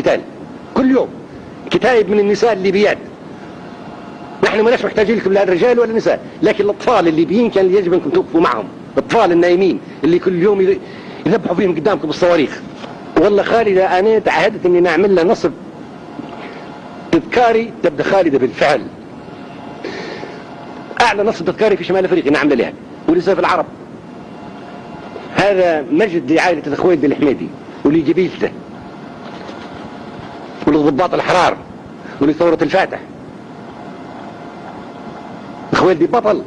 قتال. كل يوم. كتايب من النساء الليبيات. نحن ماناش محتاجين لكم لا الرجال ولا النساء لكن الأطفال الليبيين كان يجب انكم توقفوا معهم. الأطفال النايمين اللي كل يوم يذبحوا فيهم قدامكم بالصواريخ. والله خالدة أنا تعهدت إني نعمل لها نصب. تذكاري تبدأ خالدة بالفعل. أعلى نصب تذكاري في شمال أفريقيا نعمل لها ولسه في العرب. هذا مجد لعائلة الأخوين الحميدي ولجبيلته. وللضباط الحرار ولثورة الفاتح. خوالدي بطل.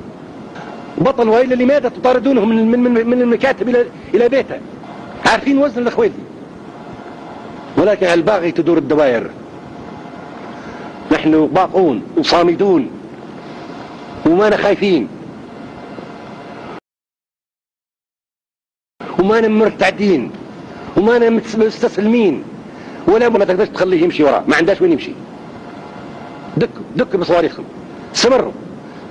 بطل وإلا لماذا تطاردونهم من, من, من, المكاتب إلى, إلى بيته؟ عارفين وزن الأخوالدي ولكن الباغي تدور الدوائر. نحن باقون وصامدون وما خايفين. وما مرتعدين وما مستسلمين. ولا ما تقدرش تخليه يمشي وراه. ما عندهاش وين يمشي. دك دك بصواريخهم استمروا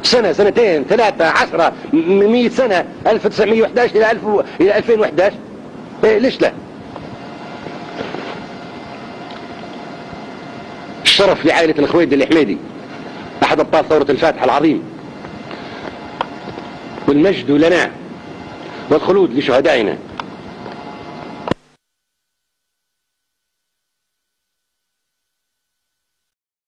سنة سنتين ثلاثة عشرة مية سنة 1911 إلى 1000 إلى 2011 إيه ليش لا؟ الشرف لعائلة الخويد الحميدي. أحد أبطال ثورة الفاتح العظيم. والمجد لنا والخلود لشهدائنا.